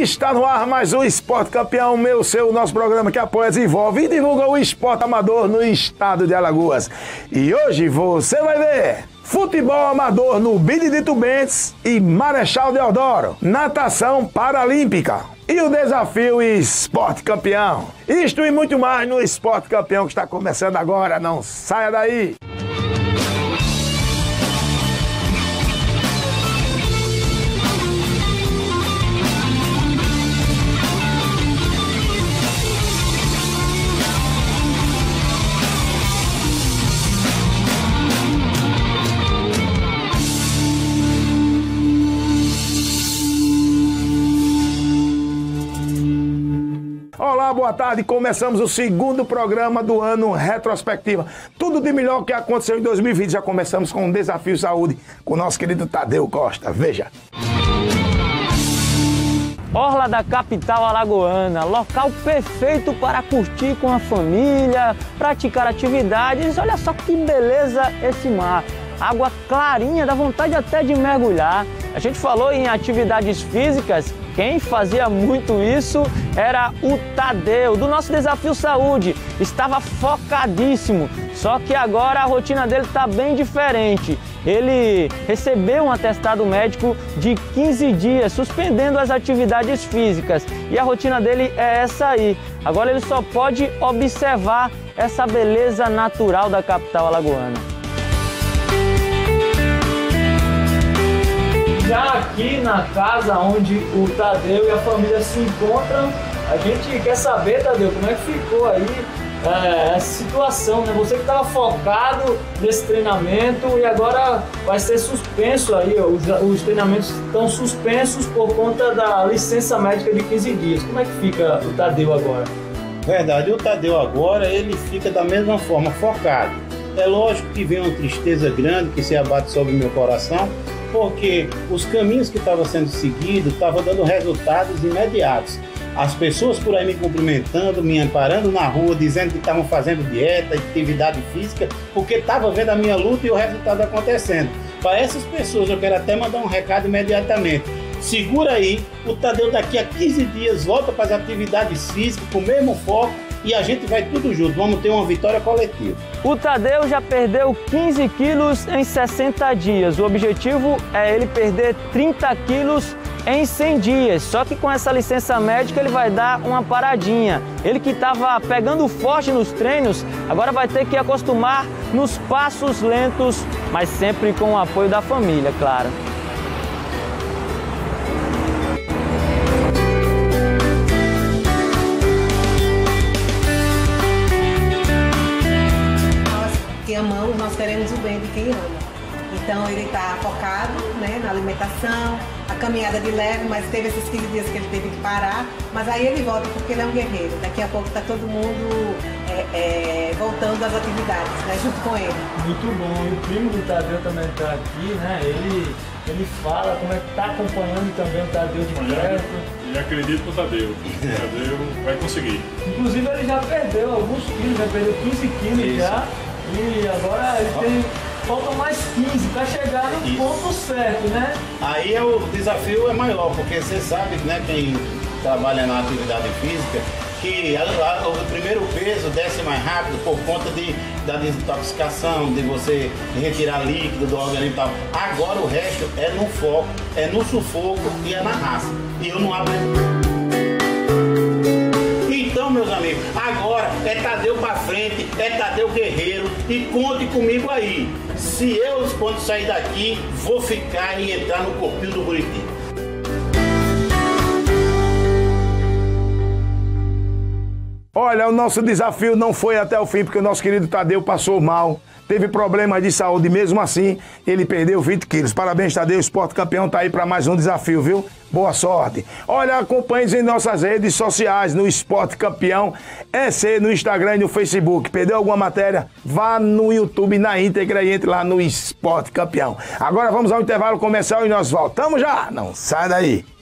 Está no ar mais um Esporte Campeão, meu, seu, nosso programa que apoia, desenvolve e divulga o esporte amador no estado de Alagoas. E hoje você vai ver futebol amador no Benedito Bentes e Marechal Deodoro, natação paralímpica e o desafio Esporte Campeão. Isto e muito mais no Esporte Campeão que está começando agora, não saia daí! Boa tarde. Começamos o segundo programa do ano Retrospectiva. Tudo de melhor que aconteceu em 2020. Já começamos com o Desafio Saúde com o nosso querido Tadeu Costa. Veja. Orla da capital alagoana, local perfeito para curtir com a família, praticar atividades. Olha só que beleza esse mar. Água clarinha, dá vontade até de mergulhar. A gente falou em atividades físicas quem fazia muito isso era o Tadeu, do nosso Desafio Saúde. Estava focadíssimo, só que agora a rotina dele está bem diferente. Ele recebeu um atestado médico de 15 dias, suspendendo as atividades físicas. E a rotina dele é essa aí. Agora ele só pode observar essa beleza natural da capital alagoana. Já aqui na casa onde o Tadeu e a família se encontram, a gente quer saber, Tadeu, como é que ficou aí é, essa situação, né? Você que estava focado nesse treinamento e agora vai ser suspenso aí, os, os treinamentos estão suspensos por conta da licença médica de 15 dias. Como é que fica o Tadeu agora? Verdade, o Tadeu agora ele fica da mesma forma, focado. É lógico que vem uma tristeza grande que se abate sobre o meu coração, porque os caminhos que estavam sendo seguidos estavam dando resultados imediatos. As pessoas por aí me cumprimentando, me amparando na rua, dizendo que estavam fazendo dieta, atividade física, porque estavam vendo a minha luta e o resultado acontecendo. Para essas pessoas eu quero até mandar um recado imediatamente. Segura aí, o Tadeu daqui a 15 dias volta para as atividades físicas com o mesmo foco e a gente vai tudo junto, vamos ter uma vitória coletiva. O Tadeu já perdeu 15 quilos em 60 dias. O objetivo é ele perder 30 quilos em 100 dias. Só que com essa licença médica ele vai dar uma paradinha. Ele que estava pegando forte nos treinos, agora vai ter que acostumar nos passos lentos, mas sempre com o apoio da família, claro. Amamos, nós queremos o bem de quem ama. Então ele está focado né, na alimentação, a caminhada de leve, mas teve esses 15 dias que ele teve que parar. Mas aí ele volta porque ele é um guerreiro. Daqui a pouco está todo mundo é, é, voltando às atividades, né, junto com ele. Muito bom. E o primo do Tadeu também está aqui, né? Ele, ele fala como é que está acompanhando também o Tadeu de perto. E acredito no Tadeu. O Tadeu vai conseguir. Inclusive ele já perdeu alguns quilos, já perdeu 15 quilos Isso. já. E agora ele tem. Faltam mais 15 para chegar no Isso. ponto certo, né? Aí é o desafio é maior, porque você sabe, né, quem trabalha na atividade física, que a, a, o primeiro peso desce mais rápido por conta de, da desintoxicação, de você retirar líquido do organismo e tal. Agora o resto é no foco, é no sufoco e é na raça. E eu não abro. É Tadeu pra frente, é Tadeu Guerreiro e conte comigo aí. Se eu, quando sair daqui, vou ficar e entrar no corpinho do Buriti. Olha, o nosso desafio não foi até o fim, porque o nosso querido Tadeu passou mal teve problemas de saúde, mesmo assim, ele perdeu 20 quilos. Parabéns, Tadeu, o Esporte Campeão tá aí para mais um desafio, viu? Boa sorte. Olha, acompanhe em nossas redes sociais, no Esporte Campeão, EC, no Instagram e no Facebook. Perdeu alguma matéria? Vá no YouTube na íntegra e entre lá no Esporte Campeão. Agora vamos ao intervalo comercial e nós voltamos já. Não sai daí.